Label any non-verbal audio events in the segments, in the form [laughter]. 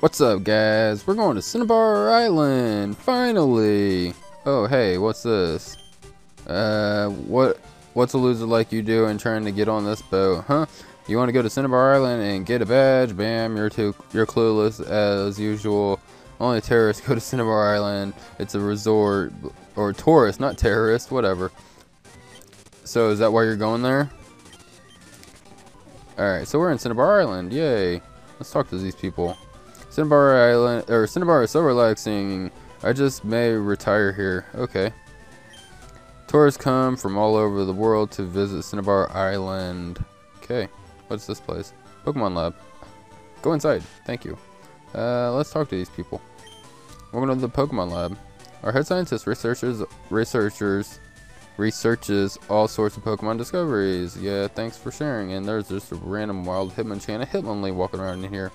What's up, guys? We're going to Cinnabar Island, finally! Oh, hey, what's this? Uh, what, what's a loser like you doing trying to get on this boat, huh? You want to go to Cinnabar Island and get a badge? Bam, you're too, you're clueless as usual. Only terrorists [laughs] go to Cinnabar Island. It's a resort, or tourist, not terrorist, whatever. So, is that why you're going there? Alright, so we're in Cinnabar Island, yay! Let's talk to these people. Cinnabar Island, or Cinnabar is so relaxing, I just may retire here. Okay. Tourists come from all over the world to visit Cinnabar Island. Okay, what's this place? Pokemon Lab. Go inside, thank you. Uh, let's talk to these people. We're to the Pokemon Lab. Our head scientist researchers, researchers researches all sorts of Pokemon discoveries. Yeah, thanks for sharing. And there's just a random wild Hitmonchan, a Hitmonlee walking around in here.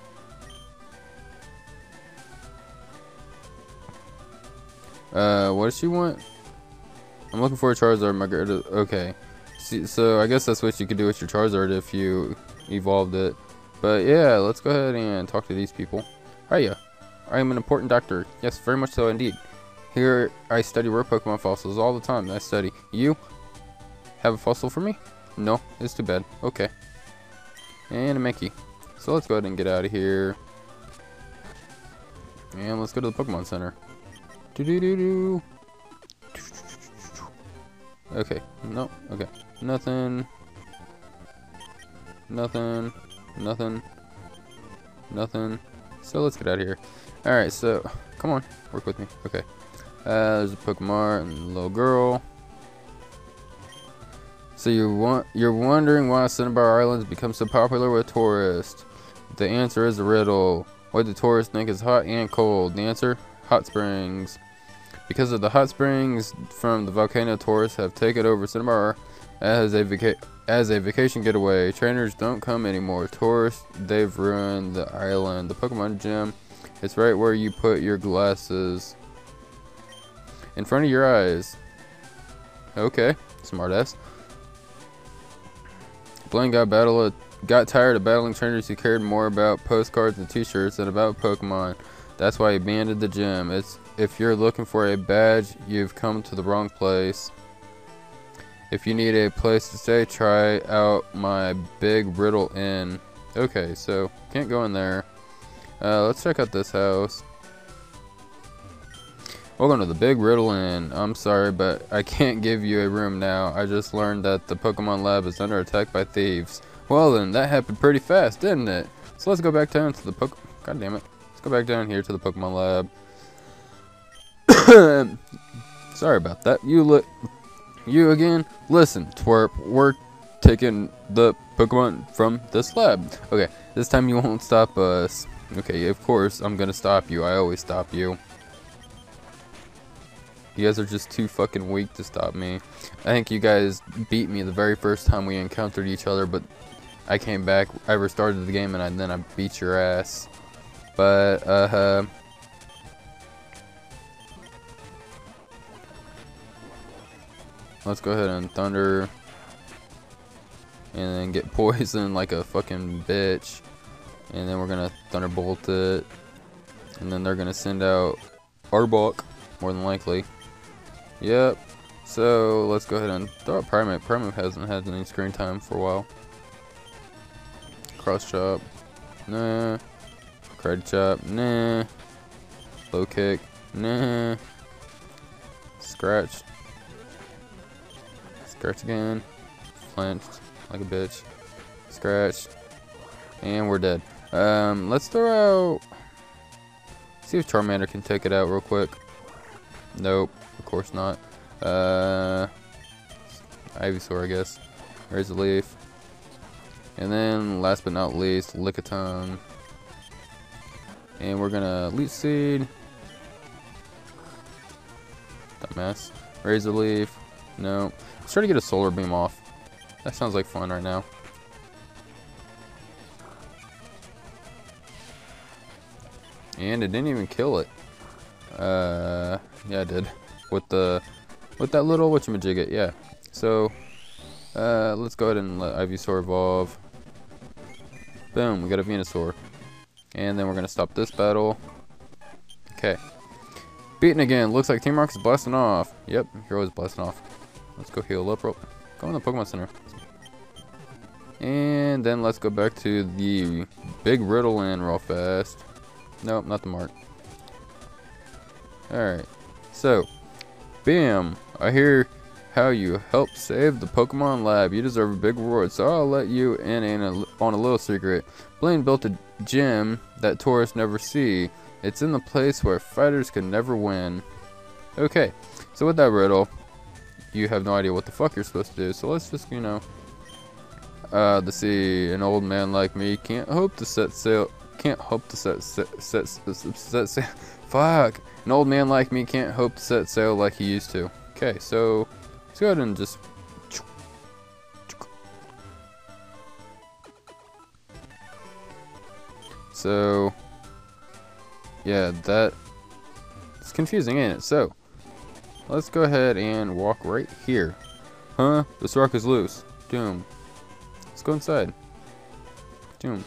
Uh, what does she want? I'm looking for a Charizard, Margarita. Okay. See, so I guess that's what you could do with your Charizard if you evolved it. But yeah, let's go ahead and talk to these people. Hiya. I am an important doctor. Yes, very much so indeed. Here, I study rare Pokemon fossils all the time. I study. You? Have a fossil for me? No, it's too bad. Okay. And a Mickey. So let's go ahead and get out of here. And let's go to the Pokemon Center. Do do do do. Okay. No. Okay. Nothing. Nothing. Nothing. Nothing. So let's get out of here. Alright, so come on. Work with me. Okay. Uh, there's a Pokemon and a little girl. So you want you're wondering why Cinnabar Islands become so popular with tourists. The answer is a riddle. What do tourists think is hot and cold? The answer: hot springs. Because of the hot springs from the volcano, tourists have taken over Cinnabar as a vaca as a vacation getaway. Trainers don't come anymore. Tourists, they've ruined the island. The Pokemon gym, it's right where you put your glasses in front of your eyes. Okay, smartass. Blaine got battle got tired of battling trainers who cared more about postcards and t-shirts than about Pokemon. That's why he abandoned the gym. It's if you're looking for a badge, you've come to the wrong place. If you need a place to stay, try out my Big Riddle Inn. Okay, so can't go in there. Uh, let's check out this house. Welcome to the Big Riddle Inn. I'm sorry, but [laughs] I can't give you a room now. I just learned that the Pokemon Lab is under attack by thieves. Well then, that happened pretty fast, didn't it? So let's go back down to the Poke... God damn it. Let's go back down here to the Pokemon Lab. [coughs] sorry about that. You look. You again? Listen, twerp. We're taking the Pokemon from this lab. Okay, this time you won't stop us. Okay, of course, I'm gonna stop you. I always stop you. You guys are just too fucking weak to stop me. I think you guys beat me the very first time we encountered each other, but I came back, I restarted the game, and I, then I beat your ass. But, uh, let's go ahead and thunder, and then get [laughs] poisoned like a fucking bitch. And then we're gonna thunderbolt it, and then they're gonna send out Arbok, more than likely. Yep. So let's go ahead and throw out Primeape. Primeape hasn't had any screen time for a while. Cross chop. Nah. Cred chop. Nah. Low kick. Nah. Scratch. Scratch again. Flinched like a bitch. Scratch. And we're dead. Um, let's throw out... See if Charmander can take it out real quick. Nope. Of course not. Uh, Ivysaur, I guess. Razor Leaf. And then, last but not least, Lickitung. And we're gonna Leech Seed. Dumbass. Razor Leaf. No. Let's try to get a Solar Beam off. That sounds like fun right now. And it didn't even kill it. Uh, yeah, it did with the with that little whatchamajigget, yeah. So uh, let's go ahead and let Ivysaur evolve. Boom, we got a Venusaur. And then we're going to stop this battle. Okay. Beaten again. Looks like Team Rocket's blasting off. Yep, Hero is blasting off. Let's go heal up. Bro. Go in the Pokemon Center. And then let's go back to the big Riddle Inn real fast. Nope, not the mark. Alright. So, bam. I hear how you helped save the Pokemon Lab. You deserve a big reward, so I'll let you in, in a, on a little secret. Blaine built a gym that tourists never see. It's in the place where fighters can never win. Okay, so with that riddle, you have no idea what the fuck you're supposed to do. So let's just, you know, uh, to see an old man like me can't hope to set sail. Can't hope to set set set, set, set sail. [laughs] Fuck. An old man like me can't hope to set sail like he used to. Okay, so let's go ahead and just. So, yeah, that it's confusing, ain't it? So, let's go ahead and walk right here. Huh? This rock is loose. Doom. Let's go inside. Doom.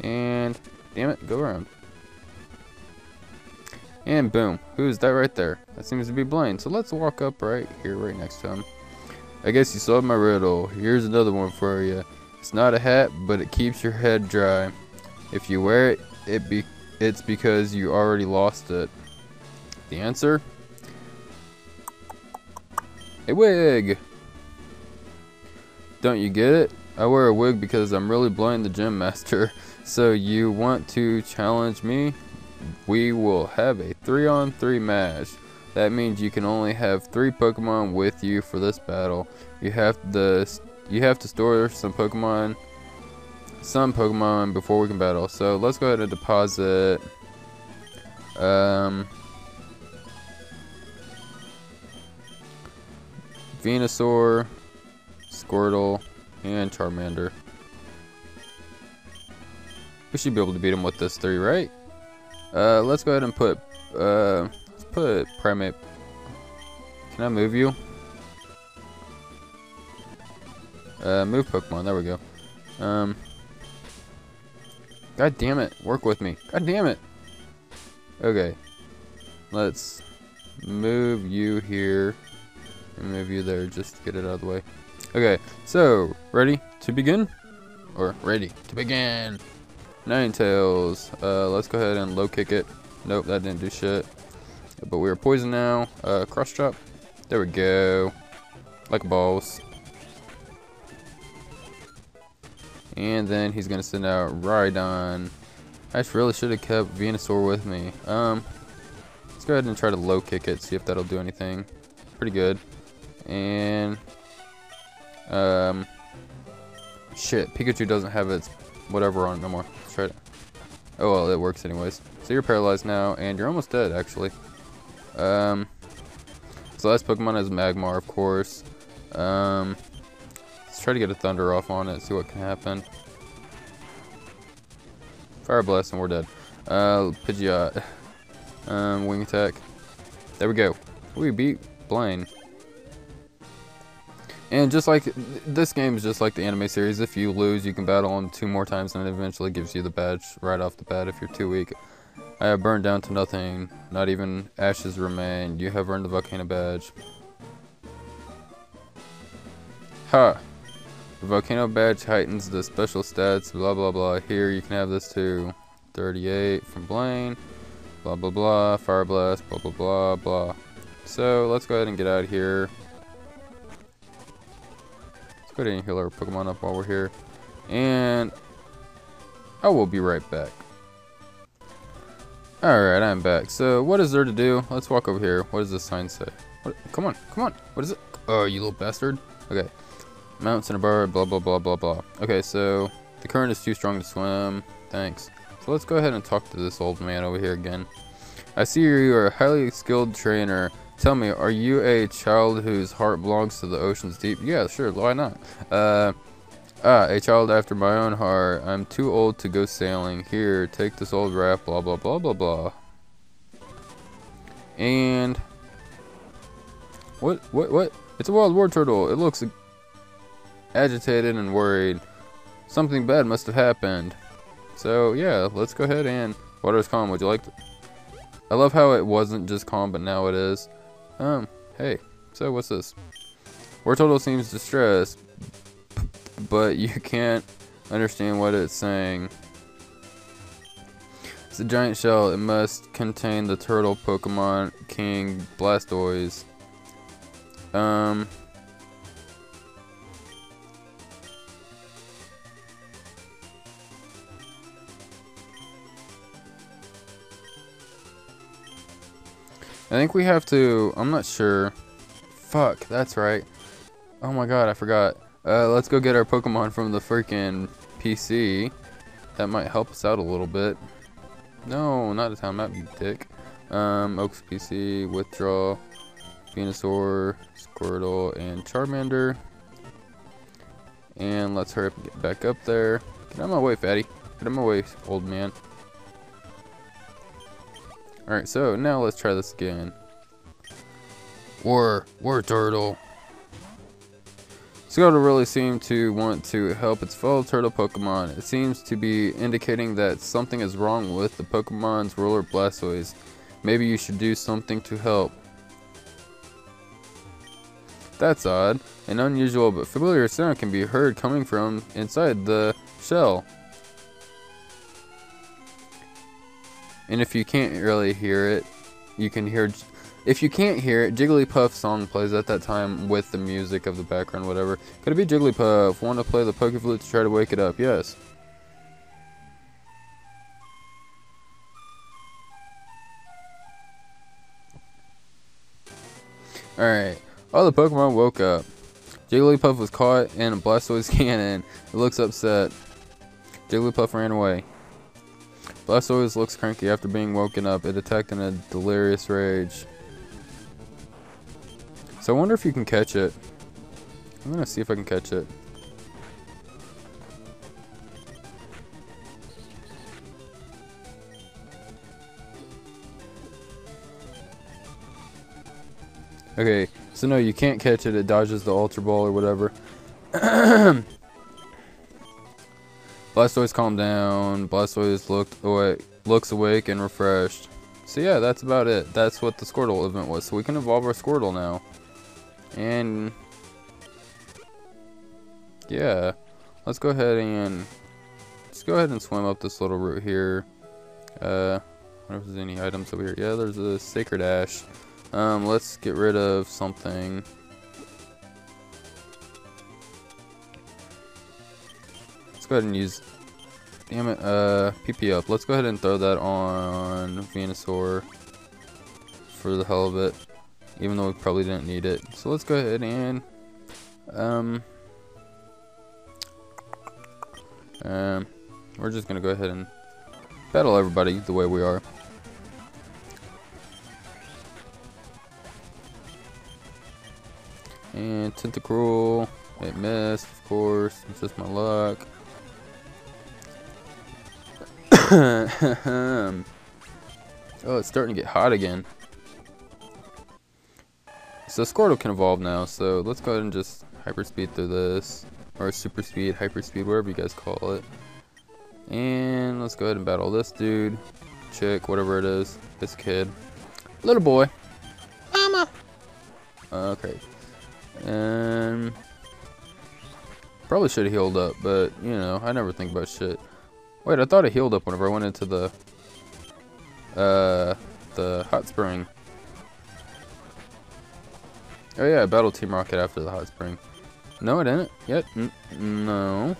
And, damn it, go around. And boom. Who's that right there? That seems to be Blaine. So let's walk up right here, right next to him. I guess you solved my riddle. Here's another one for you. It's not a hat, but it keeps your head dry. If you wear it, it be it's because you already lost it. The answer? A wig! Don't you get it? I wear a wig because I'm really Blaine the gym master. [laughs] So you want to challenge me? We will have a 3 on 3 match. That means you can only have 3 Pokemon with you for this battle. You have the you have to store some Pokemon some Pokemon before we can battle. So let's go ahead and deposit um Venusaur, Squirtle, and Charmander. We should be able to beat him with this three, right? Uh, let's go ahead and put, uh, let's put Primeape. Can I move you? Uh, move Pokemon, there we go. Um, God damn it, work with me. God damn it. Okay, let's move you here and move you there just to get it out of the way. Okay, so, ready to begin? Or, ready to begin. Ninetales. Uh, let's go ahead and low kick it. Nope, that didn't do shit. But we are poisoned now. Uh, cross chop. There we go. Like a And then he's gonna send out Rhydon. I really should have kept Venusaur with me. Um, let's go ahead and try to low kick it, see if that'll do anything. Pretty good. And um, shit, Pikachu doesn't have its whatever on it no more. Let's try it. Oh well, it works anyways. So you're paralyzed now, and you're almost dead actually. Um, so last Pokemon is Magmar, of course. Um, try to get a Thunder off on it, see what can happen. Fire Blast, and we're dead. Uh, Pidgeot. [sighs] Um, Wing Attack. There we go. We beat Blaine. And just like this game is just like the anime series, if you lose, you can battle him two more times, and it eventually gives you the badge right off the bat if you're too weak. I have burned down to nothing, not even ashes remain. You have earned the volcano badge. Ha! The volcano badge heightens the special stats, blah blah blah. Here, you can have this too. 38 from Blaine, blah blah blah, fire blast, blah blah blah blah. So, let's go ahead and get out of here. Let's go ahead and heal our Pokemon up while we're here. And I will be right back. Alright, I'm back. So, what is there to do? Let's walk over here. What does this sign say? What? Come on, come on. What is it? Oh, you little bastard. Okay. Mount Cinnabar, blah, blah, blah, blah, blah. Okay, so the current is too strong to swim. Thanks. So let's go ahead and talk to this old man over here again. I see you are a highly skilled trainer. Tell me, are you a child whose heart belongs to the ocean's deep? Yeah, sure, why not? Uh, ah, a child after my own heart. I'm too old to go sailing. Here, take this old raft, blah, blah, blah, blah, blah. And... What, what, what? It's a wild Wartortle. It looks agitated and worried. Something bad must have happened. So yeah, let's go ahead and water's calm. Would you like to? I love how it wasn't just calm, but now it is. Um, hey, so what's this? Wartortle seems distressed, but you [laughs] can't understand what it's saying. It's a giant shell. It must contain the turtle Pokemon King Blastoise. Um. I think we have to. I'm not sure. Fuck, that's right. Oh my god, I forgot. Uh, let's go get our Pokemon from the freaking PC. That might help us out a little bit. No, not a town map, you dick. Um, Oaks PC, Withdraw, Venusaur, Squirtle, and Charmander. And let's hurry up and get back up there. Get out of my way, fatty. Get out of my way, old man. Alright, so now let's try this again. War, Wartortle. Squirtle really seemed to want to help its fellow turtle Pokemon. It seems to be indicating that something is wrong with the Pokemon's ruler Blastoise. Maybe you should do something to help. That's odd. An unusual but familiar sound can be heard coming from inside the shell. And if you can't really hear it, you can hear. If you can't hear it, Jigglypuff song plays at that time with the music of the background, whatever. Could it be Jigglypuff? Want to play the Poke Flute to try to wake it up? Yes. Alright. All the Pokemon woke up. Jigglypuff was caught in a Blastoise [laughs] cannon. It looks upset. Jigglypuff ran away. Blastoise looks cranky after being woken up. It attacked in a delirious rage. So I wonder if you can catch it. I'm gonna see if I can catch it. Okay, so no, you can't catch it. It dodges the Ultra Ball or whatever. [clears throat] Blastoise calmed down. Blastoise looked awake, looks awake and refreshed. So yeah, that's about it. That's what the Squirtle event was. So we can evolve our Squirtle now. And yeah, let's go ahead and let's go ahead and swim up this little route here. Uh, I if there's any items over here. Yeah, there's a Sacred Ash. Um, let's get rid of something. Let's go ahead and use, damn it, uh, PP up. Let's go ahead and throw that on Venusaur for the hell of it, even though we probably didn't need it. So let's go ahead and, um, um, we're just gonna go ahead and battle everybody the way we are. And Tentacruel, it missed, of course, it's just my luck. [coughs] oh, it's starting to get hot again. So Squirtle can evolve now, so let's go ahead and just hyperspeed through this. Or super speed, hyperspeed, whatever you guys call it. And let's go ahead and battle this dude, chick, whatever it is, this kid. Little boy. Mama! Okay. And... Probably should have healed up, but, you know, I never think about shit. Wait, I thought it healed up whenever I went into the, uh, the hot spring. Oh yeah, I battled Team Rocket after the hot spring. No, I didn't. Yet, N no.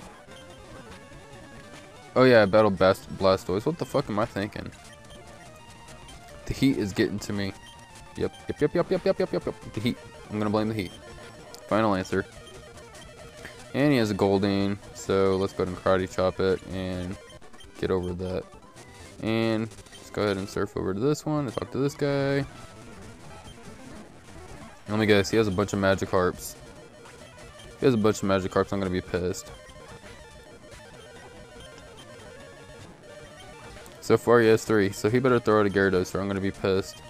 Oh yeah, I battled Bast Blastoise. What the fuck am I thinking? The heat is getting to me. Yep, yep, yep, yep, yep, yep, yep, yep, yep. The heat. I'm gonna blame the heat. Final answer. And he has a Goldeen, so let's go ahead and Karate Chop it and get over that. And let's go ahead and surf over to this one talk to this guy. Let me guess, he has a bunch of Magikarps. If he has a bunch of Magikarps, I'm gonna be pissed. So far he has three, so he better throw out a Gyarados or I'm gonna be pissed.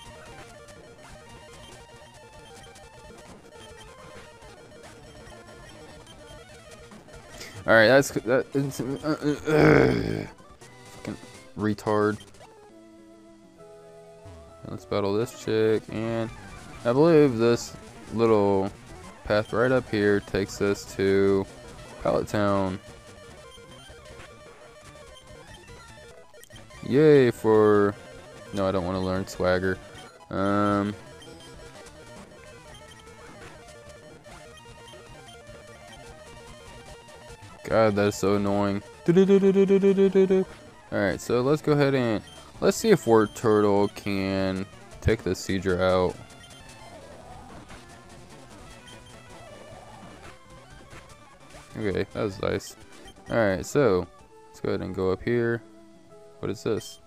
Alright, that's... That, uh, uh, uh, retard. Let's battle this chick, and I believe this little path right up here takes us to Pallet Town. Yay for... No, I don't want to learn Swagger. Um... God, that is so annoying. Alright, so let's go ahead and... Let's see if Wartortle can take the Seadra out. Okay, that was nice. Alright, so... Let's go ahead and go up here. What is this?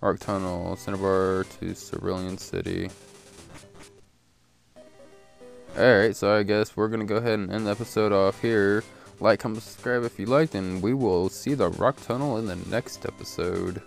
Rock Tunnel, Cinnabar to Cerulean City. Alright, so I guess we're going to go ahead and end the episode off here. Like, comment, subscribe if you liked, and we will see the Rock Tunnel in the next episode.